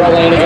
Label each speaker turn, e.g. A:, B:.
A: Carolina.